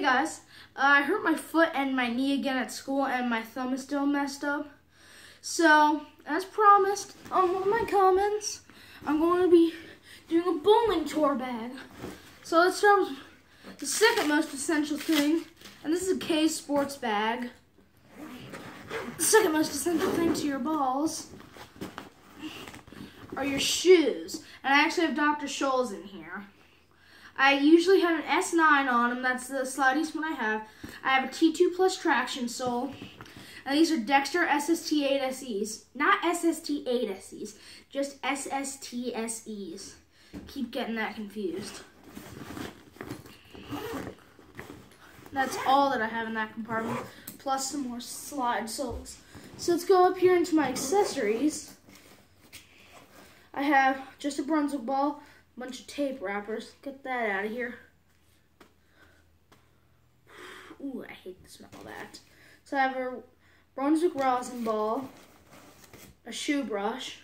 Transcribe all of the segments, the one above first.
Guys, uh, I hurt my foot and my knee again at school and my thumb is still messed up. So, as promised on one of my comments, I'm going to be doing a bowling tour bag. So let's start with the second most essential thing, and this is a K sports bag. The second most essential thing to your balls are your shoes. And I actually have Dr. Scholl's in here. I usually have an S9 on them. That's the slightest one I have. I have a T2 Plus traction sole. And these are Dexter SST8SEs. Not SST8SEs, just SSTSEs. Keep getting that confused. That's all that I have in that compartment, plus some more slide soles. So let's go up here into my accessories. I have just a Brunswick ball, bunch of tape wrappers. Get that out of here. Ooh, I hate the smell of that. So I have a Brunswick rosin ball, a shoe brush,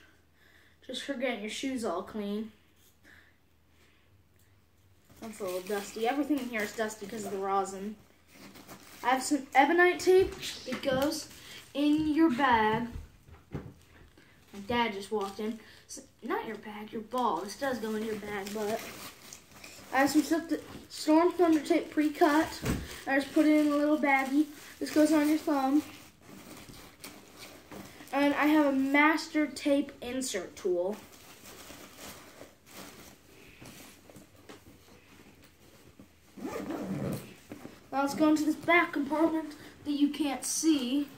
just for getting your shoes all clean. That's a little dusty. Everything in here is dusty because of the rosin. I have some ebonite tape. It goes in your bag. My dad just walked in. Not your bag, your ball. This does go in your bag, but I have some stuff that Storm Thunder tape pre-cut. I just put it in a little baggie. This goes on your thumb. And I have a master tape insert tool. Now let's go into this back compartment that you can't see.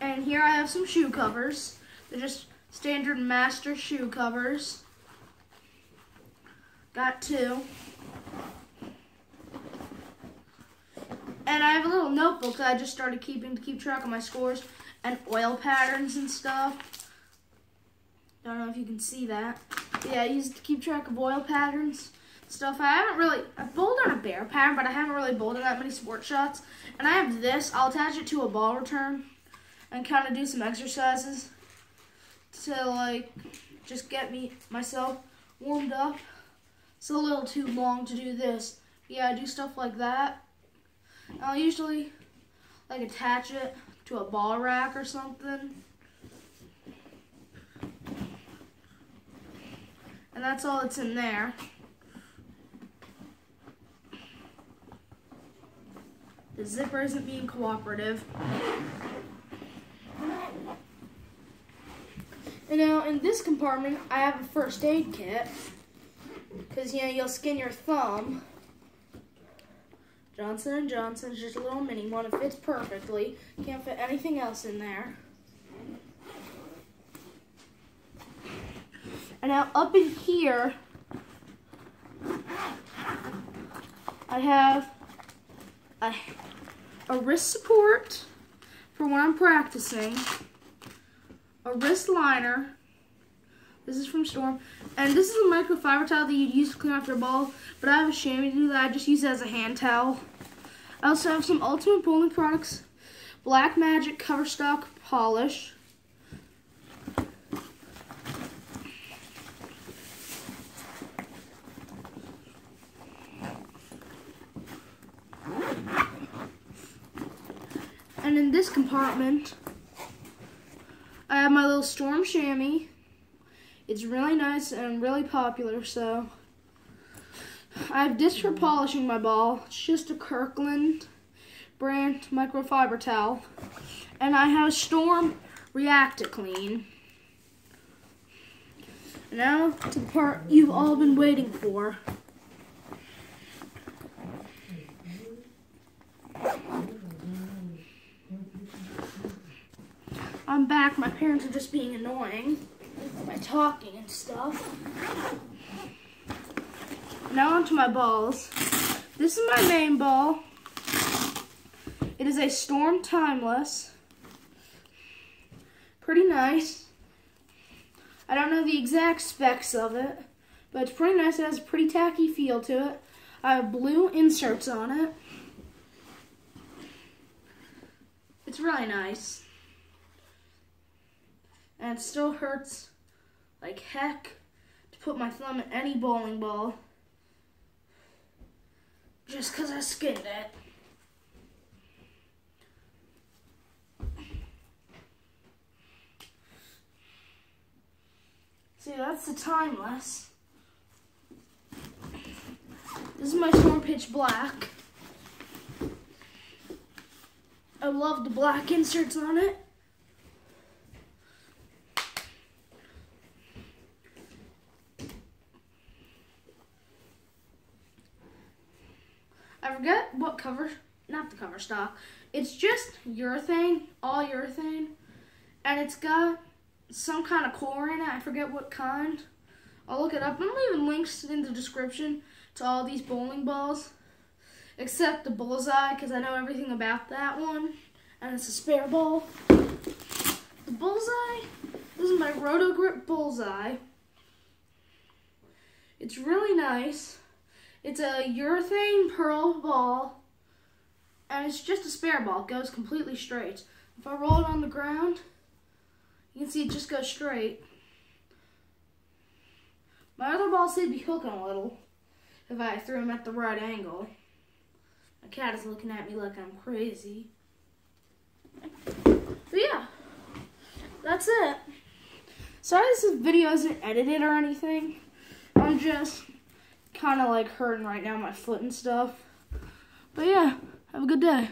And here I have some shoe covers. They're just standard master shoe covers. Got two. And I have a little notebook that I just started keeping to keep track of my scores and oil patterns and stuff. Don't know if you can see that. But yeah, I use it to keep track of oil patterns stuff. I haven't really, I've bowled on a bear pattern, but I haven't really bowled in that many sport shots. And I have this, I'll attach it to a ball return and kind of do some exercises to like just get me myself warmed up. It's a little too long to do this. Yeah, I do stuff like that. I'll usually like attach it to a ball rack or something. And that's all that's in there. The zipper isn't being cooperative. And now in this compartment, I have a first aid kit. Because, you know, you'll skin your thumb. Johnson & Johnson is just a little mini one. It fits perfectly. Can't fit anything else in there. And now up in here, I have a, a wrist support for when I'm practicing, a wrist liner, this is from Storm, and this is a microfiber towel that you'd use to clean off your ball, but I have a chamois to do that, I just use it as a hand towel. I also have some Ultimate Bowling Products Black Magic Cover Stock Polish, And in this compartment, have my little Storm Chamois. It's really nice and really popular, so I have this for polishing my ball. It's just a Kirkland brand microfiber towel. And I have a Storm React-A-Clean. Now to the part you've all been waiting for. Back. My parents are just being annoying by talking and stuff. Now onto my balls. This is my main ball. It is a Storm Timeless. Pretty nice. I don't know the exact specs of it, but it's pretty nice. It has a pretty tacky feel to it. I have blue inserts on it. It's really nice and it still hurts like heck to put my thumb in any bowling ball just because I skinned it. See, that's the timeless. This is my Storm Pitch Black. I love the black inserts on it. I what cover, not the cover stock. It's just urethane, all urethane, and it's got some kind of core in it. I forget what kind. I'll look it up. I'm leaving links in the description to all these bowling balls, except the bullseye because I know everything about that one, and it's a spare ball. The bullseye. This is my Roto Grip bullseye. It's really nice. It's a urethane pearl ball, and it's just a spare ball. It goes completely straight. If I roll it on the ground, you can see it just goes straight. My other balls seem to be hooking a little if I threw them at the right angle. My cat is looking at me like I'm crazy. But yeah, that's it. Sorry this video isn't edited or anything. I'm just kind of like hurting right now, my foot and stuff. But yeah, have a good day.